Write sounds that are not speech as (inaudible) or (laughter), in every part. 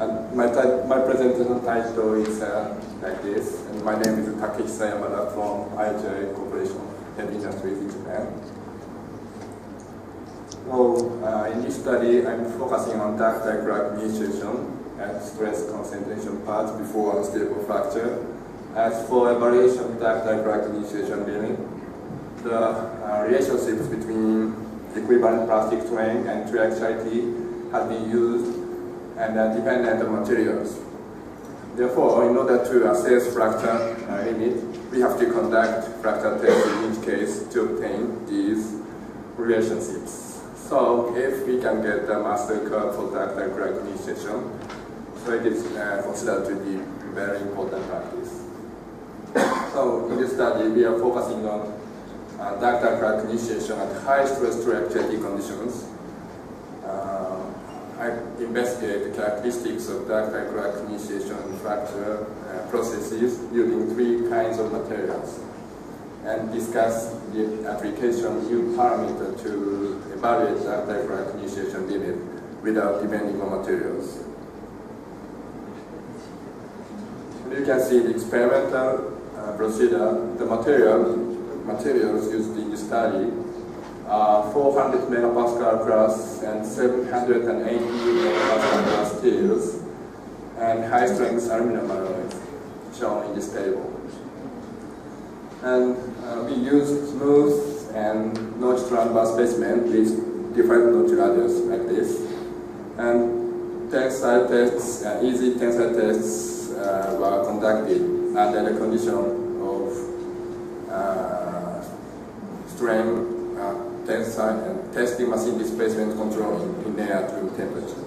And my, my presentation title is uh, like this. And my name is Takehisa Yamada from IHI Corporation Heavy Industries in Japan. So uh, in this study, I'm focusing on ductile crack initiation and stress concentration parts before unstable fracture. As for evaluation of ductile crack initiation limit, the uh, relationships between equivalent plastic strain and triaxiality has been used and are dependent materials. Therefore, in order to assess fracture uh, limit, we have to conduct fracture tests in each case to obtain these relationships. So if we can get the master curve for ductile crack initiation, so it is uh, considered to be very important practice. So in this study, we are focusing on uh, ductile crack initiation at high stress triaxiality conditions. Uh, investigate the characteristics of ductile initiation fracture uh, processes using three kinds of materials and discuss the application U parameter to evaluate ductile initiation limit without depending on materials. You can see the experimental uh, procedure, the material, materials used in the study are 400 megapascal class and 780 megapascal class steels and high strength aluminum alloys shown in this table. And uh, we use smooth and notch transfer specimen with different notch radius like this. And tensile tests, uh, easy tensile tests uh, were conducted under the condition of uh, strain uh, tensile and testing machine displacement control in air to temperature.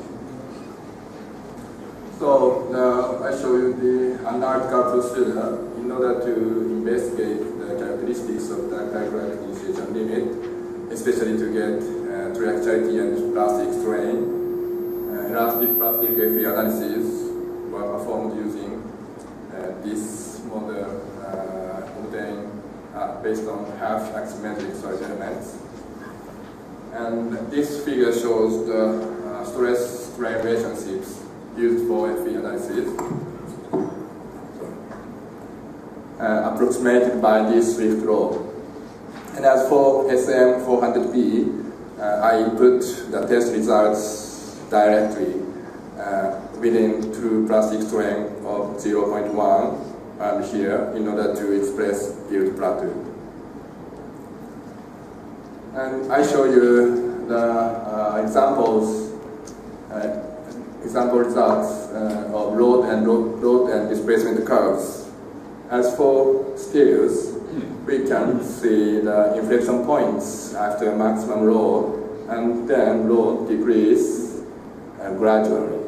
So uh, I show you the analytical procedure in order to investigate the characteristics of the crack initiation limit, especially to get uh, triaxiality and plastic strain. Uh, elastic plastic FE analysis were performed using uh, this model uh, obtained uh, based on half axisymmetric solid elements. And this figure shows the uh, stress strain relationships used for FE analysis, uh, approximated by this Swift law. And as for SM400B, uh, I put the test results directly uh, within two plastic strain of 0.1 and here in order to express yield plateau. And I show you the uh, examples uh, example results uh, of load and load, load, and displacement curves. As for steels, we can see the inflection points after maximum load, and then load decrease uh, gradually.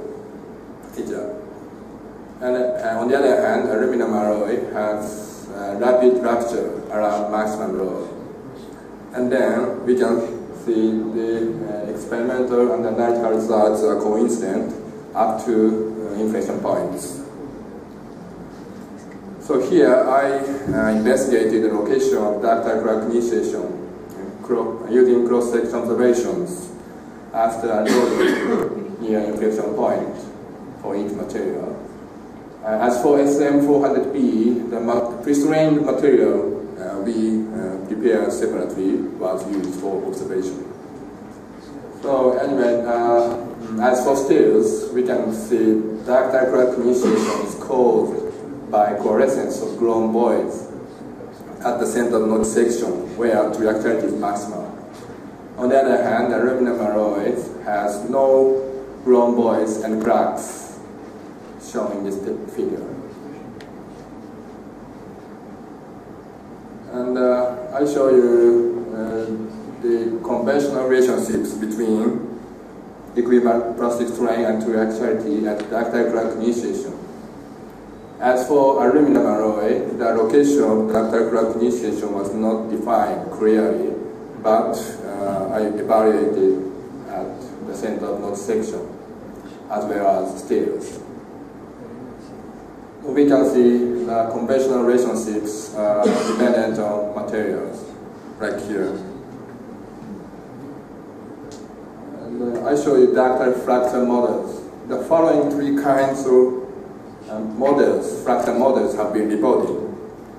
And uh, on the other hand, aluminum alloy has uh, rapid rupture around maximum load. And then we can see the uh, experimental and the analytical results are coincident up to uh, inflection points. So here I uh, investigated the location of ductile crack initiation using cross-section observations after a loading (coughs) near inflection point for each material. Uh, as for SM400B, the pre-strained material uh, we uh, separately was used for observation. So anyway, uh, as for steels, we can see ductile crack initiation is caused by coalescence of grown voids at the center notch section where triaxiality is maximal. On the other hand, the aluminum alloy has no grown voids and cracks shown in this figure. And uh, I show you uh, the conventional relationships between equivalent plastic strain and triaxiality at ductile crack initiation. As for aluminum alloy, the location of ductile crack initiation was not defined clearly, but uh, I evaluated at the center of notch section as well as steels. We can see the conventional relationships uh, dependent on materials, like here. And uh, I show you ductile fracture models the following three kinds of um, models, fracture models have been reported.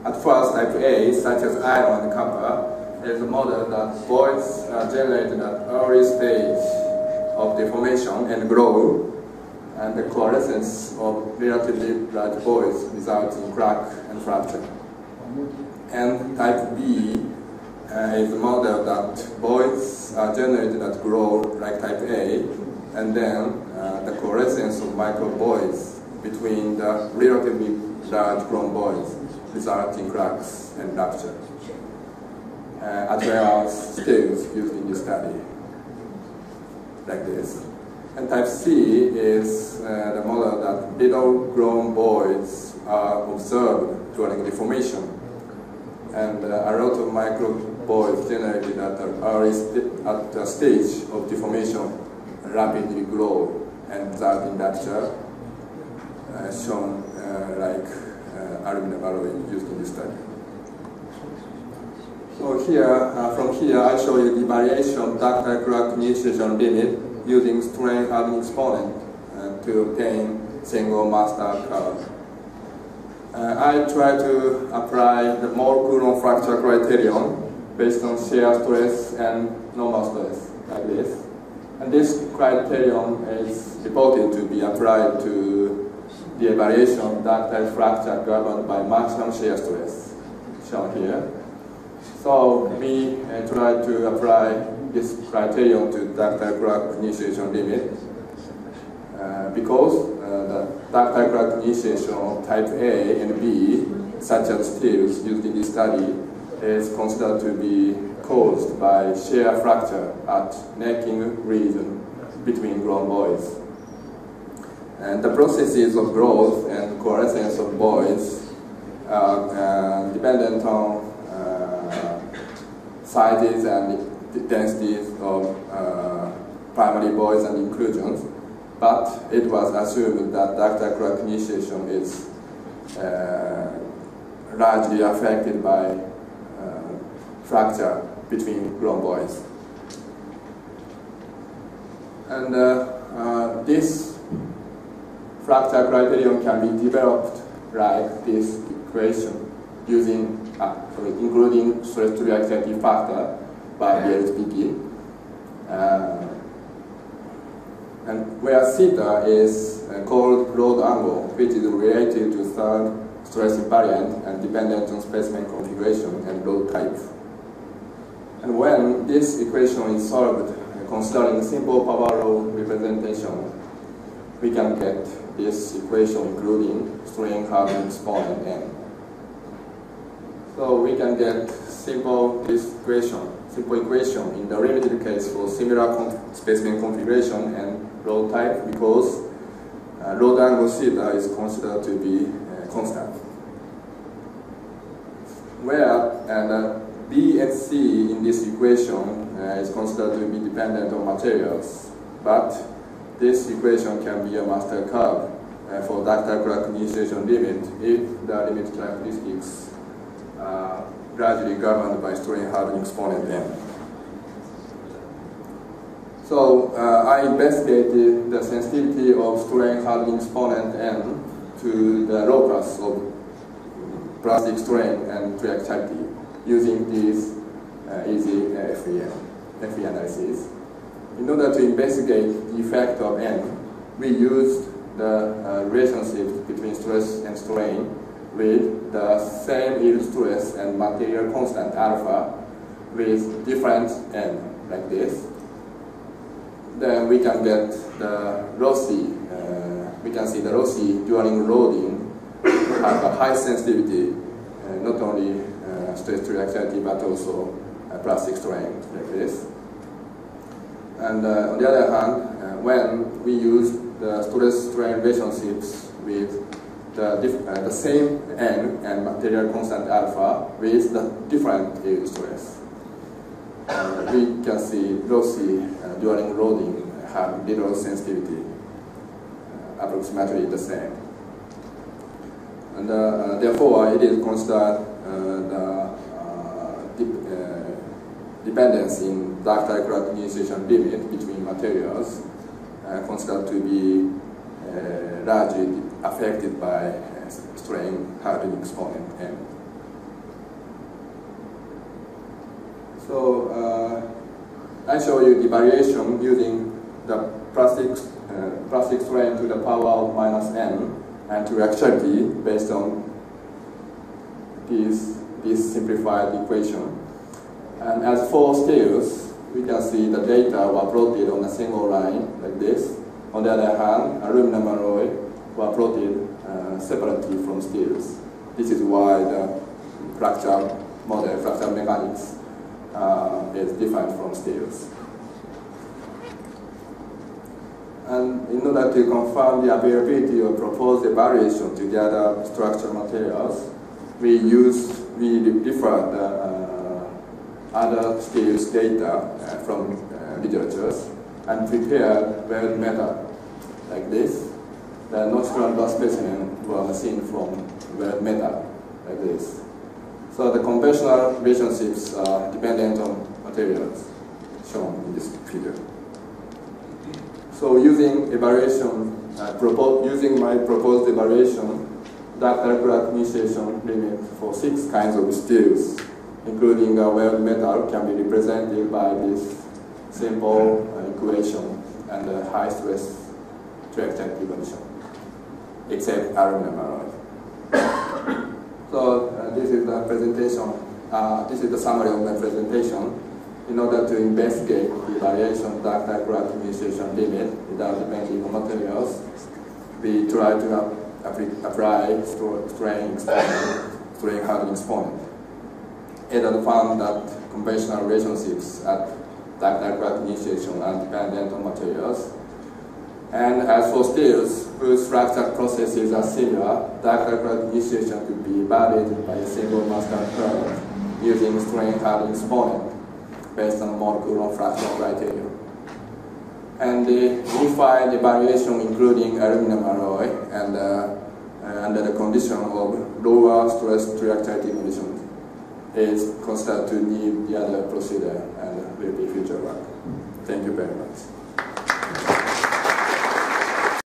At first, type A, such as iron and copper, is a model that voids are generated at early stage of deformation and growth, and the coalescence of relatively large voids in crack and fracture. And type B uh, is a model that voids are generated that grow like type A, and then uh, the coalescence of microvoids between the relatively large rhomboids result in cracks and rupture, uh, as well as steels used in this study, like this. And type C is uh, the model that little rhomboids are observed during deformation. And uh, a lot of microvoids generated at the early at the stage of deformation rapidly grow and that in rupture uh, shown uh, like uh, aluminum alloy used in this study. So here, from here, I show you the variation ductile crack initiation limit using strain hardening exponent to obtain single master curve. Uh, I try to apply the Mohr-Coulomb fracture criterion based on shear stress and normal stress, like this. And this criterion is reported to be applied to the evaluation of ductile fracture governed by maximum shear stress, shown here. So we uh, try to apply this criterion to ductile crack initiation limit uh, because uh, the ductile crack initiation of type A and B, such as steels used in this study, is considered to be caused by shear fracture at necking region between grown voids. And the processes of growth and coalescence of voids are uh, dependent on uh, sizes and densities of uh, primary voids and inclusions, but it was assumed that crack initiation is uh, largely affected by uh, fracture between grown voids. And uh, this fracture criterion can be developed like this equation using, uh, including stress triaxiality factor by BLSPP. Uh, and where theta is uh, called load angle, which is related to third stress invariant and dependent on specimen configuration and load type. And when this equation is solved uh, considering simple power law representation, we can get this equation including strain hardening exponent n. So we can get simple this equation, simple equation in the limited case for similar specimen configuration and load type because uh, load angle theta is considered to be uh, constant. Where and uh, B and C in this equation uh, is considered to be dependent on materials, but this equation can be a master curve uh, for ductile crack initiation limit if the limit characteristics gradually governed by strain hardening exponent n. So uh, I investigated the sensitivity of strain hardening exponent n to the locus of plastic strain and triaxiality using this uh, easy uh, FEM, FE analysis. In order to investigate the effect of N, we used the uh, relationship between stress and strain with the same yield stress and material constant alpha with different N, like this. Then we can get the loci, uh, we can see the loci during loading (coughs) have a high sensitivity, uh, not only uh, stress triaxiality but also plastic strain, like this. And uh, on the other hand, uh, when we use the stress-strain relationships with the, uh, the same n and material constant alpha with the different yield stress, uh, we can see loci uh, during loading have little sensitivity, uh, approximately the same. And therefore, it is considered the dependence in ductile crack initiation limit between materials uh, considered to be largely affected by uh, strain hardening exponent M. So uh, I show you the variation using the plastic, uh, plastic strain to the power of minus n and triaxiality based on this, this simplified equation. And as four steels, we can see the data were plotted on a single line like this. On the other hand, aluminum alloy were plotted uh, separately from steels. This is why the fracture model, fracture mechanics uh, is different from steels. And in order to confirm the availability of proposed variation to the other structural materials, we use, we differ the uh, other steels data uh, from uh, literatures and prepare weld metal like this. The notch specimen was seen from weld metal like this. So the conventional relationships are dependent on materials shown in this figure. So using evaluation, uh, using my proposed evaluation, crack initiation limit for six kinds of steels, including a weld metal, can be represented by this simple uh, equation and a high stress reactant evolution, except alloy. (coughs) So uh, this is the presentation, uh, this is the summary of my presentation. In order to investigate the variation of ductile crack initiation limit without depending on materials, we try to apply strain strain hardening. It has found that conventional relationships at ductile crack initiation are dependent on materials and as for steels, whose fracture processes are similar, ductile initiation could be validated by a single master curve using strain hardening exponent based on Mohr-Coulomb fracture criteria. And the unified evaluation including aluminum alloy and uh, uh, under the condition of lower stress triaxiality conditions is considered to need the other procedure and will be future work. Thank you very much.